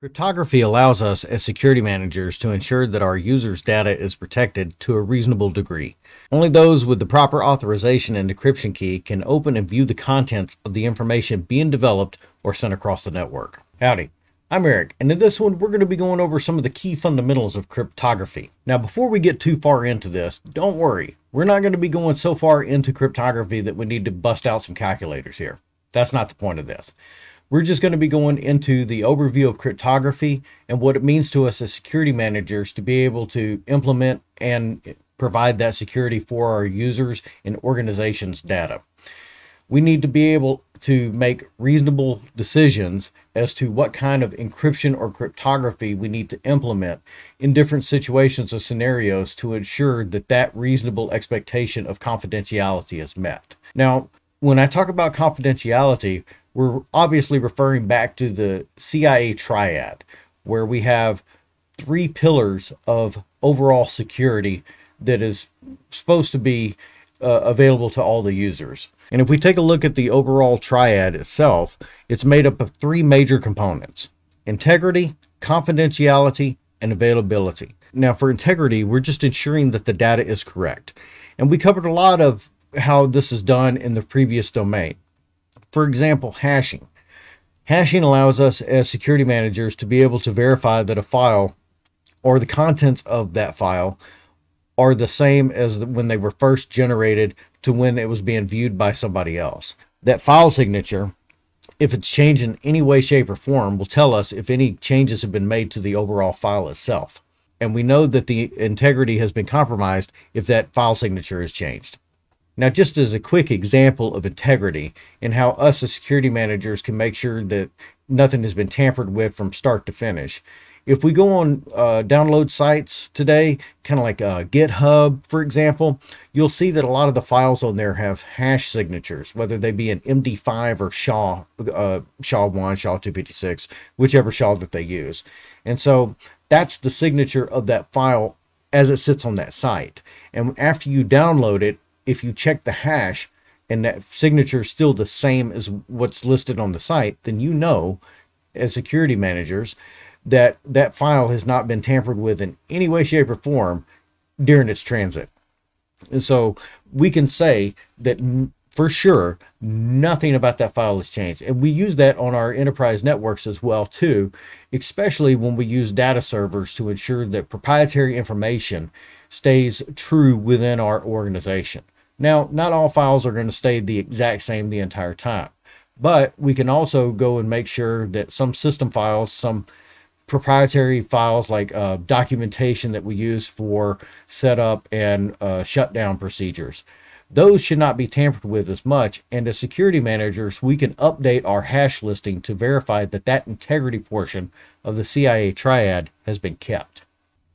Cryptography allows us as security managers to ensure that our users' data is protected to a reasonable degree. Only those with the proper authorization and decryption key can open and view the contents of the information being developed or sent across the network. Howdy, I'm Erik, and in this one, we're going to be going over some of the key fundamentals of cryptography. Now, before we get too far into this, don't worry, we're not going to be going so far into cryptography that we need to bust out some calculators here. That's not the point of this. We're just going to be going into the overview of cryptography and what it means to us as security managers to be able to implement and provide that security for our users and organizations' data. We need to be able to make reasonable decisions as to what kind of encryption or cryptography we need to implement in different situations or scenarios to ensure that that reasonable expectation of confidentiality is met. Now, when I talk about confidentiality, we're obviously referring back to the CIA triad, where we have three pillars of overall security that is supposed to be uh, available to all the users. And if we take a look at the overall triad itself, it's made up of three major components integrity, confidentiality, and availability. Now, for integrity, we're just ensuring that the data is correct. And we covered a lot of how this is done in the previous domain. For example, hashing. Hashing allows us as security managers to be able to verify that a file or the contents of that file are the same as when they were first generated to when it was being viewed by somebody else. That file signature, if it's changed in any way, shape, or form, will tell us if any changes have been made to the overall file itself. And we know that the integrity has been compromised if that file signature is changed. Now, just as a quick example of integrity and how us as security managers can make sure that nothing has been tampered with from start to finish. If we go on uh, download sites today, kind of like uh, GitHub, for example, you'll see that a lot of the files on there have hash signatures, whether they be an MD5 or SHA, uh, SHA-1, SHA-256, whichever SHA that they use. And so that's the signature of that file as it sits on that site. And after you download it, if you check the hash and that signature is still the same as what's listed on the site, then you know as security managers that that file has not been tampered with in any way, shape, or form during its transit. And so we can say that for sure nothing about that file has changed. And we use that on our enterprise networks as well too, especially when we use data servers to ensure that proprietary information stays true within our organization. Now, not all files are going to stay the exact same the entire time, but we can also go and make sure that some system files, some proprietary files like uh, documentation that we use for setup and uh, shutdown procedures, those should not be tampered with as much. And as security managers, we can update our hash listing to verify that that integrity portion of the CIA triad has been kept.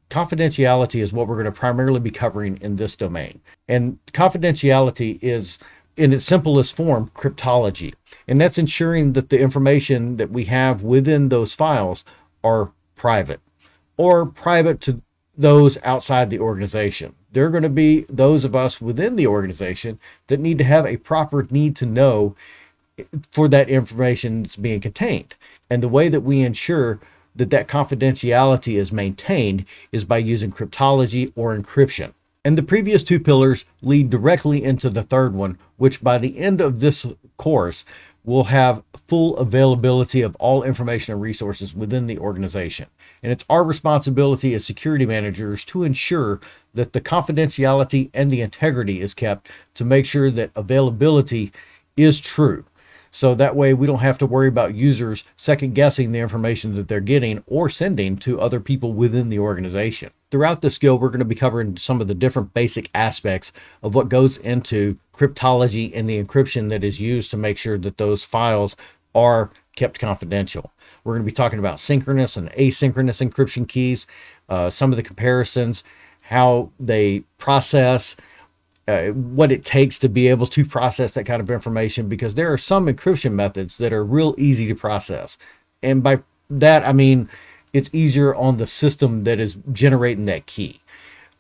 Confidentiality is what we're going to primarily be covering in this domain. And confidentiality is, in its simplest form, cryptology. And that's ensuring that the information that we have within those files are private or private to those outside the organization. There are going to be those of us within the organization that need to have a proper need to know for that information that's being contained. And the way that we ensure that that confidentiality is maintained is by using cryptology or encryption. And the previous two pillars lead directly into the third one, which by the end of this course will have full availability of all information and resources within the organization. And it's our responsibility as security managers to ensure that the confidentiality and the integrity is kept to make sure that availability is true. So that way we don't have to worry about users second guessing the information that they're getting or sending to other people within the organization. Throughout this skill, we're going to be covering some of the different basic aspects of what goes into cryptology and the encryption that is used to make sure that those files are kept confidential. We're going to be talking about synchronous and asynchronous encryption keys, uh, some of the comparisons, how they process, uh, what it takes to be able to process that kind of information because there are some encryption methods that are real easy to process. And by that, I mean it's easier on the system that is generating that key.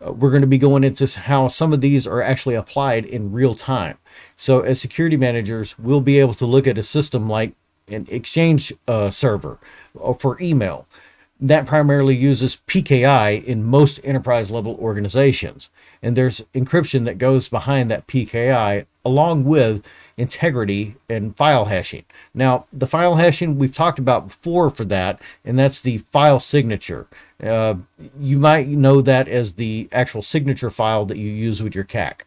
Uh, we're going to be going into how some of these are actually applied in real time. So, as security managers, we'll be able to look at a system like an Exchange uh, server uh, for email. That primarily uses PKI in most enterprise level organizations. And there's encryption that goes behind that PKI along with integrity and file hashing. Now, the file hashing we've talked about before for that, and that's the file signature. Uh, you might know that as the actual signature file that you use with your CAC.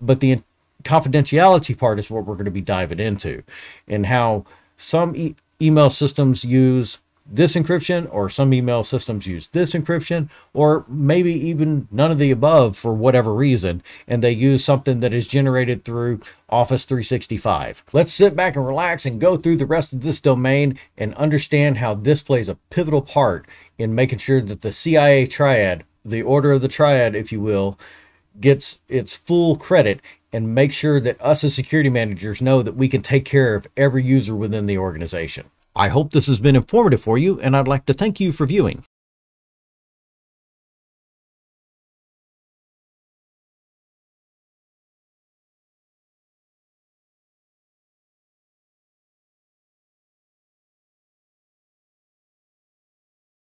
But the confidentiality part is what we're going to be diving into and how some e- email systems use this encryption or some email systems use this encryption or maybe even none of the above for whatever reason and they use something that is generated through office 365 let's sit back and relax and go through the rest of this domain and understand how this plays a pivotal part in making sure that the cia triad the order of the triad if you will gets its full credit and make sure that us as security managers know that we can take care of every user within the organization. I hope this has been informative for you, and I'd like to thank you for viewing.